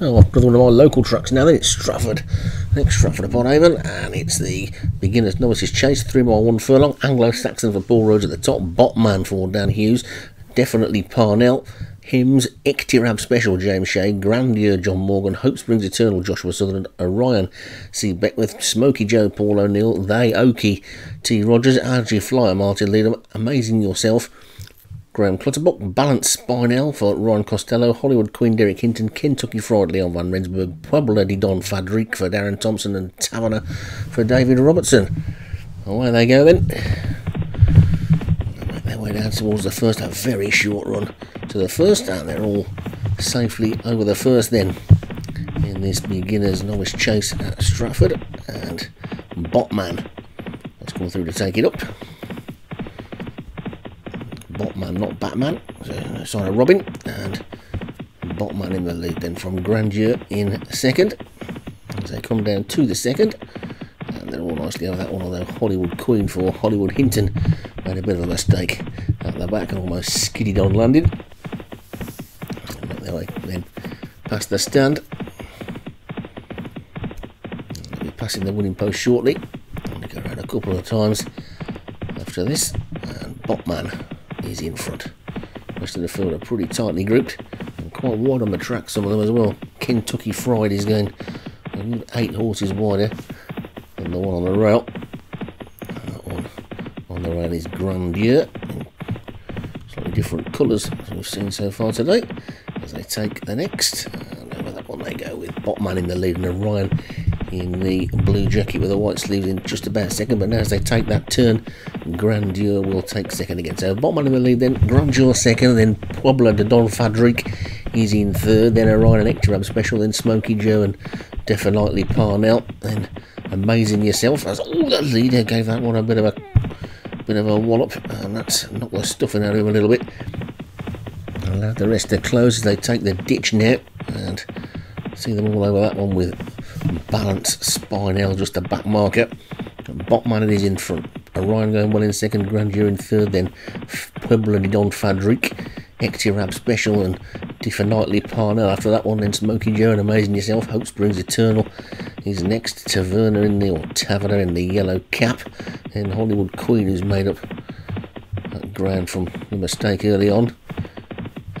Oh, another one of my local trucks now. Then it's Stratford, next Stratford upon Avon, and it's the beginners novices chase three mile one furlong. Anglo-Saxon for Bull Roads at the top. Botman for Dan Hughes, definitely Parnell. Hymns, Ictirab Special, James Shea, Grandeur, John Morgan, Hope Springs Eternal, Joshua Sutherland, Orion, C. Beckwith, Smoky Joe, Paul O'Neill, They, Oki, T. Rogers, RG Flyer, Martin Leadham, Amazing Yourself, Graham Clutterbuck, Balance Spinel for Ryan Costello, Hollywood Queen Derek Hinton, Kentucky Fried Leon Van Rensburg, Puebla de Don Fadrique for Darren Thompson, and Taverner for David Robertson. Away they go then. They make their way down towards the first, a very short run to the first, and they're all safely over the first then in this beginner's novice chase at Stratford. And Botman has come through to take it up. Botman, not Batman. So, sorry, Robin. And Botman in the lead then from Grandeur in second. As they come down to the second. And they're all nicely over that one, although Hollywood Queen for Hollywood Hinton made a bit of a mistake at the back and almost skidded on landing. Their way then past the stand. They'll be passing the winning post shortly. And go around a couple of times after this. And Botman is in front. Rest of the field are pretty tightly grouped and quite wide on the track, some of them as well. Kentucky Fried is going eight horses wider than the one on the rail. That one on the rail is Grandeur, slightly different colours as we've seen so far today. As they take the next, and over that one they go with Botman in the lead and Orion in the blue jacket with the white sleeves in just about second. But now as they take that turn, Grandeur will take second again. So Botman in the lead, then Grandeur second, then Puebla de Don Fadrique is in third, then Orion and Ictirab Special, then Smoky Joe and Definitely Parnell, then Amazing Yourself as all the leader gave that one a bit of a bit of a wallop, and that's knocked the stuffing out of him a little bit. Allow the rest to close as they take the ditch now and see them all over that one with balance Spinel just a back marker. Botman is in front. Orion going well in second, Grandeur in third, then Puebla de Don Fadrique, Ictirab Special and Definitely Parnell after that one, then Smoky Joe and Amazing Yourself, Hope Springs Eternal is next, Taverner in the, or Taverner in the yellow cap, and Hollywood Queen who's made up that ground from the mistake early on.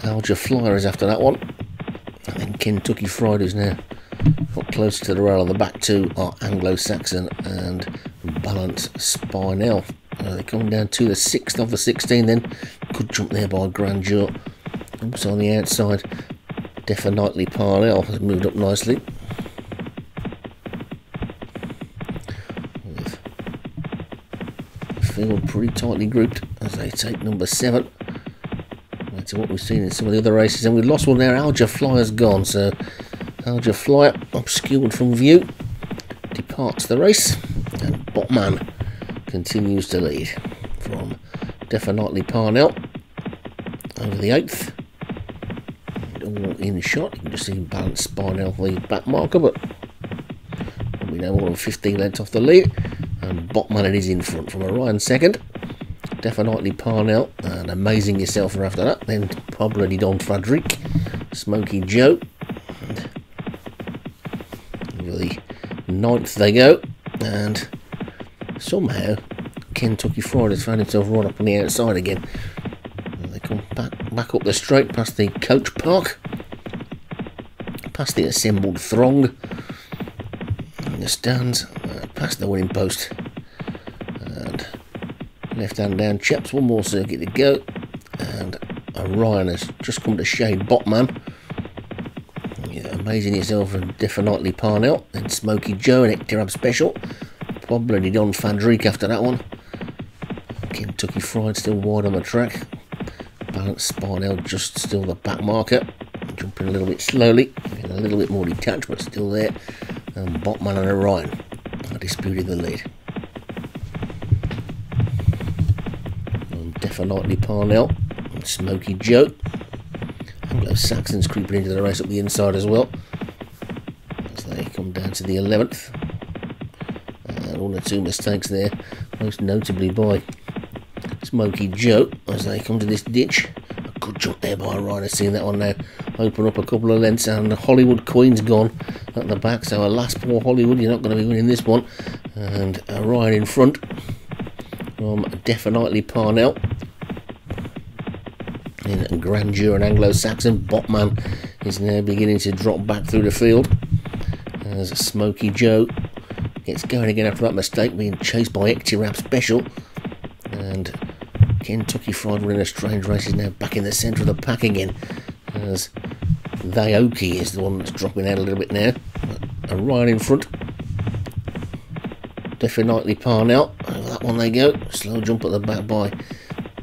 Alger Flyer is after that one, and then Kentucky Fried's now got close to the rail on the back two are Anglo-Saxon and Balance Spinel. Uh, they're coming down to the sixth of the 16 then. Good jump there by Grandeur. Oops, on the outside. Definitely Parnell has moved up nicely. With field pretty tightly grouped as they take number seven. That's what we've seen in some of the other races. And we've lost one there. Alger Flyer's gone, so Alger Flyer obscured from view. Departs the race. And Botman continues to lead from Definitely Parnell over the eighth. All in shot. You can just see Balance Parnell the back marker, but we know more than 15 lengths off the lead. And Botman is in front from Orion second. Definitely Parnell and Amazing Yourself after that. Then Pablo Don Fadrique, Smoky Joe. Ninth they go. And somehow Kentucky Fried has found himself right up on the outside again. And they come back back up the straight past the coach park, past the assembled throng, in the stands, uh, past the winning post, and left hand down chaps. One more circuit to go, and Orion has just come to shade Botman. Amazing yourself and definitely Parnell, and Smoky Joe and Ictirab Special. Probably Don Fadrique after that one. Kentucky Fried still wide on the track. Balance Spinel just still the back marker. Jumping a little bit slowly, a little bit more detached, but still there. And Botman and Orion are disputing the lead. And definitely Parnell and Smoky Joe. Anglo-Saxons creeping into the race up the inside as well. As they come down to the 11th. And one or two mistakes there, most notably by Smoky Joe as they come to this ditch. A good jump there by Ryder, seeing that one now. open up a couple of lengths, and Hollywood Queen's gone at the back. So, alas, poor Hollywood, you're not going to be winning this one. And uh, Ryan in front from Definitely Parnell. In Grandeur and Anglo-Saxon, Botman is now beginning to drop back through the field as Smoky Joe gets going again after that mistake, being chased by Ictirab Special. And Kentucky Fried Running a Strange Race is now back in the centre of the pack again as Thaoki is the one that's dropping out a little bit now. And right in front, Definitely Parnell. Over that one they go. Slow jump at the back by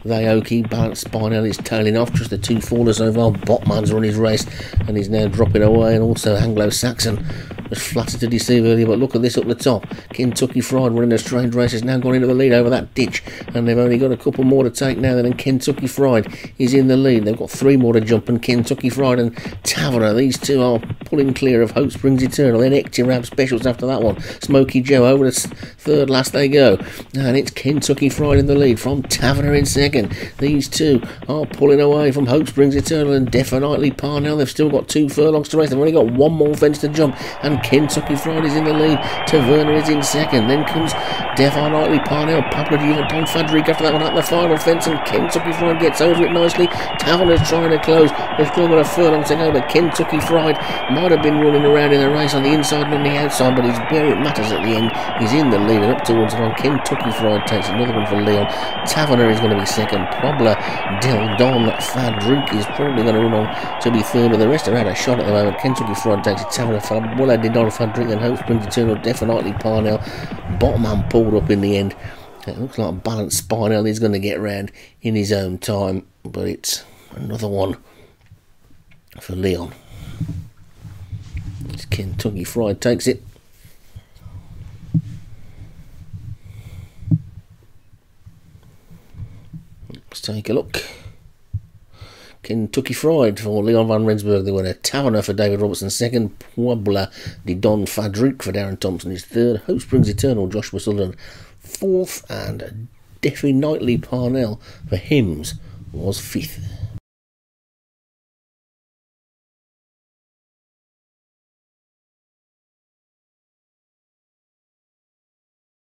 Thaoki. Balanced Parnell is tailing off. Just the two fallers far. Botman's run his race and he's now dropping away. And also Anglo-Saxon was flattered to deceive earlier, but look at this up the top. Kentucky Fried running a strange race has now gone into the lead over that ditch, and they've only got a couple more to take now. Then Kentucky Fried is in the lead. They've got three more to jump, and Kentucky Fried and Taverner, these two are pulling clear of Hope Springs Eternal. Then Ictirab Specials after that one. Smoky Joe over the third last they go, and it's Kentucky Fried in the lead from Taverner in second. These two are pulling away from Hope Springs Eternal and definitely Parnell. They've still got two furlongs to race. They've only got one more fence to jump, and Kentucky Fried is in the lead. Taverner is in second. Then comes Definitely, Parnell, Pablo Dion, Don Fadrick after that one at the final fence. And Kentucky Fried gets over it nicely. Taverner's trying to close. They've still got a furlong to go, but Kentucky Fried might have been running around in the race on the inside and on the outside, but he's where it matters at the end. He's in the lead and up towards it on. Kentucky Fried takes another one for Leon. Taverner is going to be second. Probla Del Don Fadrick is probably going to run on to be third, but the rest are out of shot at the moment. Kentucky Fried takes it. Taverner, Fabula Del Fadrick and Hope Springs Eternal, definitely Parnell. Botman pulled up in the end. It looks like a balanced Spinel is going to get round in his own time, but it's another one for Leon. It's Kentucky Fried takes it. Let's take a look. Kentucky Fried for Leon Van Rensburg. Were a Taverner for David Robertson. Second, Puebla de Don Fadrique for Darren Thompson. His third, Hope Springs Eternal, Joshua Sutherland. Fourth, and Definitely Parnell for Hymns was fifth.